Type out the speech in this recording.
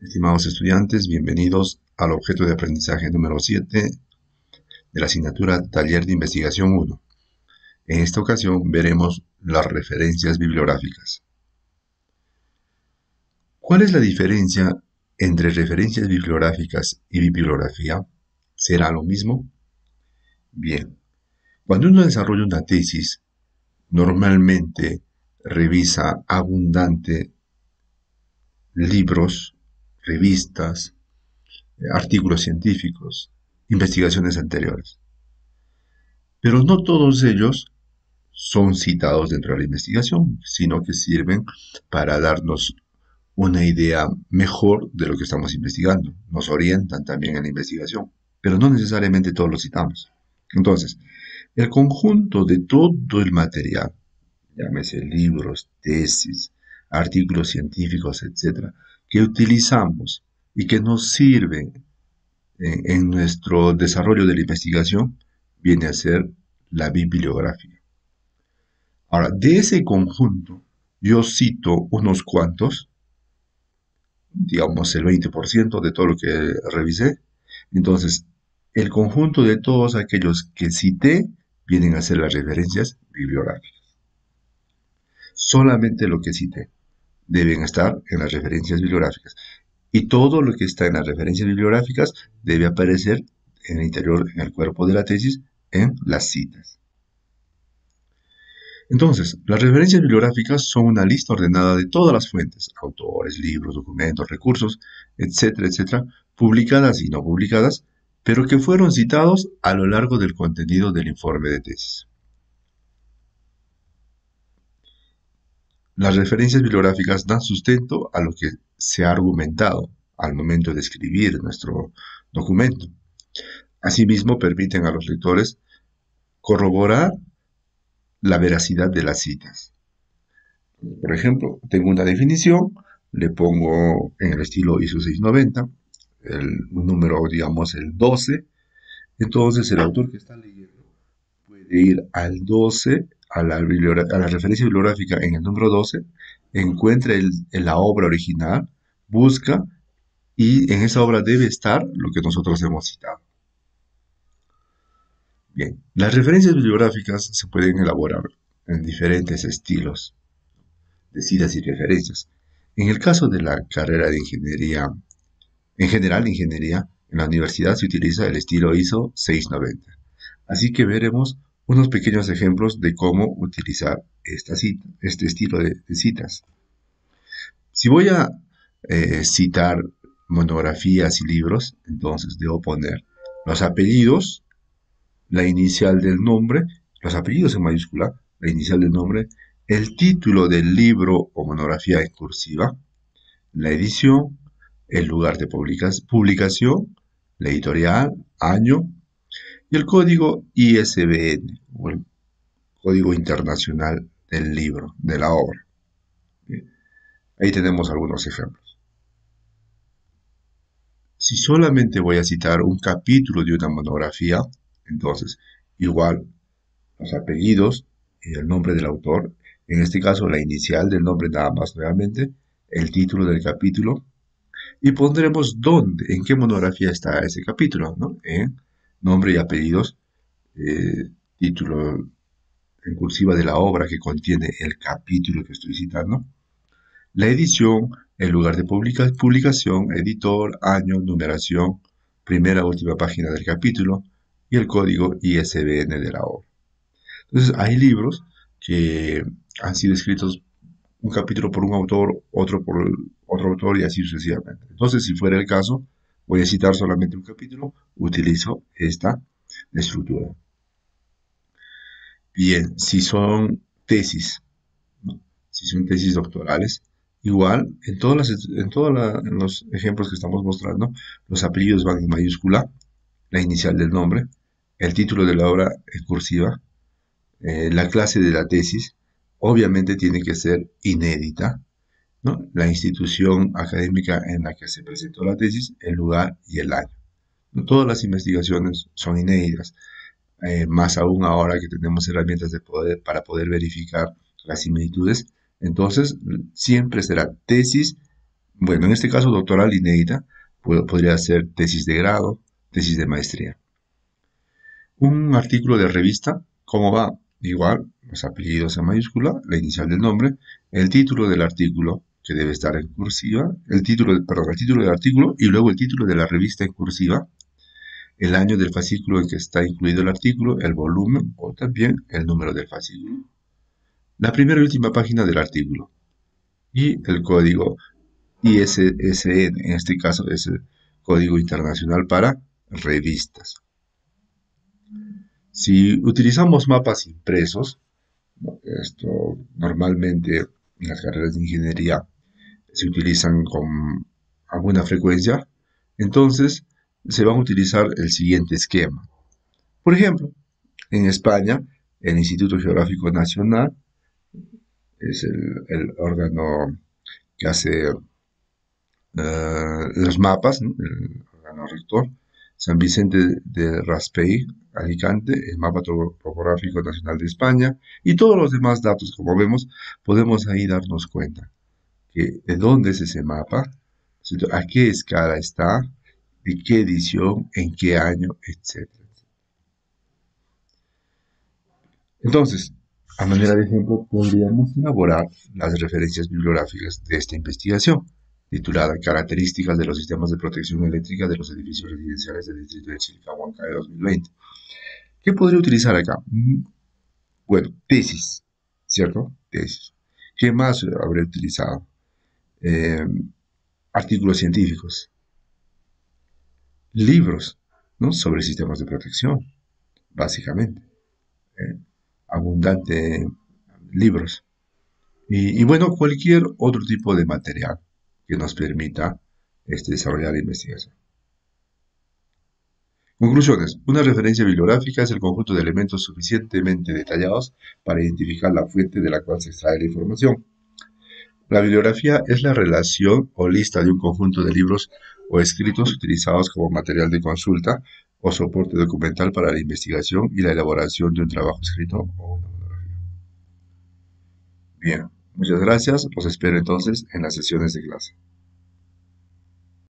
Estimados estudiantes, bienvenidos al objeto de aprendizaje número 7 de la asignatura Taller de Investigación 1. En esta ocasión veremos las referencias bibliográficas. ¿Cuál es la diferencia entre referencias bibliográficas y bibliografía? ¿Será lo mismo? Bien, cuando uno desarrolla una tesis, normalmente revisa abundante libros, revistas, eh, artículos científicos, investigaciones anteriores. Pero no todos ellos son citados dentro de la investigación, sino que sirven para darnos una idea mejor de lo que estamos investigando. Nos orientan también en la investigación, pero no necesariamente todos los citamos. Entonces, el conjunto de todo el material, llámese libros, tesis, artículos científicos, etc., que utilizamos y que nos sirven en, nuestro desarrollo de la investigación, viene a ser la bibliografía. Ahora, de ese conjunto, yo cito unos cuantos, digamos el 20% de todo lo que revisé. Entonces, el conjunto de todos aquellos que cité vienen a ser las referencias bibliográficas. Solamente lo que cité deben estar en las referencias bibliográficas. Y todo lo que está en las referencias bibliográficas debe aparecer en el interior, en el cuerpo de la tesis, en las citas. Entonces, las referencias bibliográficas son una lista ordenada de todas las fuentes, autores, libros, documentos, recursos, etcétera, etcétera, publicadas y no publicadas, pero que fueron citados a lo largo del contenido del informe de tesis. Las referencias bibliográficas dan sustento a lo que se ha argumentado al momento de escribir nuestro documento. Asimismo, permiten a los lectores corroborar la veracidad de las citas. Por ejemplo, tengo una definición, le pongo en el estilo ISO 690, el número, digamos, el 12, entonces el autor que está leyendo puede ir al 12 a la, referencia bibliográfica en el número 12, encuentra la obra original, busca y en esa obra debe estar lo que nosotros hemos citado. Bien, las referencias bibliográficas se pueden elaborar en diferentes estilos de citas y referencias. En el caso de la carrera de ingeniería, en general ingeniería, en la universidad se utiliza el estilo ISO 690. Así que veremos unos pequeños ejemplos de cómo utilizar esta cita, este estilo de, citas. Si voy a eh, citar monografías y libros, entonces debo poner los apellidos, la inicial del nombre, los apellidos en mayúscula, la inicial del nombre, el título del libro o monografía en cursiva, la edición, el lugar de publicación, la editorial, año, y el código ISBN, o el Código Internacional del Libro, de la obra. Ahí tenemos algunos ejemplos. Si solamente voy a citar un capítulo de una monografía, entonces igual los apellidos y el nombre del autor, en este caso la inicial del nombre nada más nuevamente, el título del capítulo, y pondremos dónde, en qué monografía está ese capítulo, ¿no? Nombre y apellidos, eh, título en cursiva de la obra que contiene el capítulo que estoy citando, la edición, el lugar de publicación, editor, año, numeración, primera última página del capítulo y el código ISBN de la obra. Entonces hay libros que han sido escritos un capítulo por un autor, otro por otro autor y así sucesivamente. Entonces, si fuera el caso, voy a citar solamente un capítulo, utilizo esta estructura. Bien, si son tesis, si son tesis doctorales, igual, en, todos los ejemplos que estamos mostrando, los apellidos van en mayúscula, la inicial del nombre, el título de la obra en cursiva, eh, la clase de la tesis, obviamente tiene que ser inédita, la institución académica en la que se presentó la tesis, el lugar y el año. Todas las investigaciones son inéditas, eh, más aún ahora que tenemos herramientas para poder verificar las similitudes. Entonces, siempre será tesis Bueno, en este caso doctoral inédita podría ser tesis de grado, tesis de maestría. Un artículo de revista, ¿cómo va? Igual, los apellidos en mayúscula, la inicial del nombre, el título del artículo, que debe estar en cursiva, el título, perdón, el título del artículo y luego el título de la revista en cursiva, el año del fascículo en que está incluido el artículo, el volumen o también el número del fascículo. La primera y última página del artículo y el código ISSN, en este caso es el código internacional para revistas. Si utilizamos mapas impresos, esto normalmente en las carreras de ingeniería se utilizan con alguna frecuencia, entonces se va a utilizar el siguiente esquema. Por ejemplo, en España, el Instituto Geográfico Nacional es el, órgano que hace eh, los mapas, el órgano rector. San Vicente de Raspey, Alicante, el mapa topográfico nacional de España y todos los demás datos, como vemos, podemos ahí darnos cuenta de dónde es ese mapa, a qué escala está, de qué edición, en qué año, etc. Entonces, a manera de ejemplo, podríamos elaborar las referencias bibliográficas de esta investigación, titulada Características de los sistemas de protección eléctrica de los edificios residenciales del distrito de Chilcahuanca de 2020. ¿Qué podría utilizar acá? Mm, bueno, tesis, ¿cierto? Tesis. ¿Qué más habría utilizado? Eh, artículos científicos, libros ¿no? sobre sistemas de protección, básicamente. ¿eh? abundante libros. Y, bueno, cualquier otro tipo de material que nos permita este, desarrollar la investigación. Conclusiones. Una referencia bibliográfica es el conjunto de elementos suficientemente detallados para identificar la fuente de la cual se extrae la información. La bibliografía es la relación o lista de un conjunto de libros o escritos utilizados como material de consulta o soporte documental para la investigación y la elaboración de un trabajo escrito o una monografía. Bien, muchas gracias. Los espero entonces en las sesiones de clase.